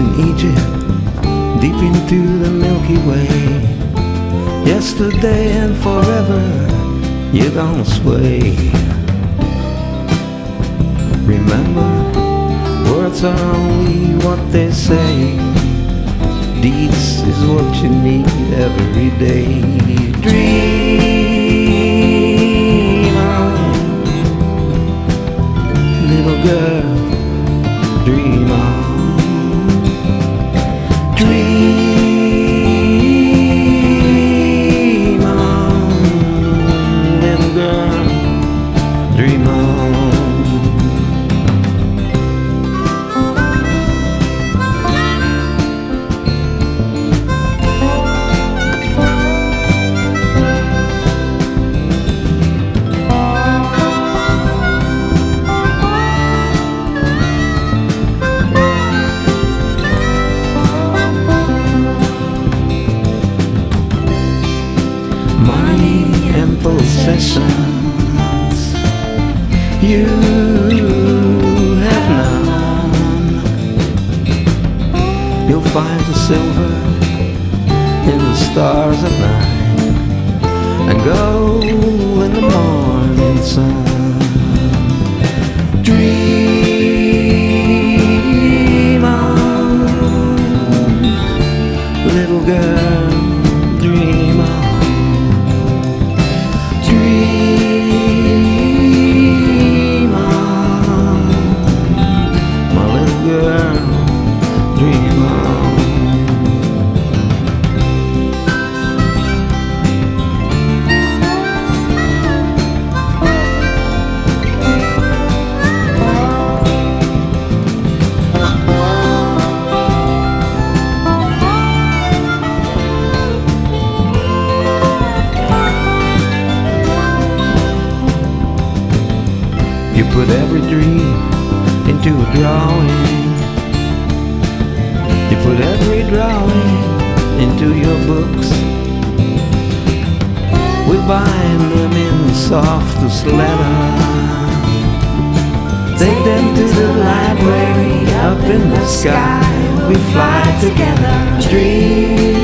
in Egypt, deep into the Milky Way. Yesterday and forever, you're gonna sway. Remember, words are only what they say. Deeds is what you need every day. Dream Dream on, little girl. Dream on. Possessions you have none. You'll find the silver in the stars at night and gold in the morning sun. Dream put every dream into a drawing. You put every drawing into your books. We bind them in the softest letter. Take them to the library up in the sky. We fly together. Dream.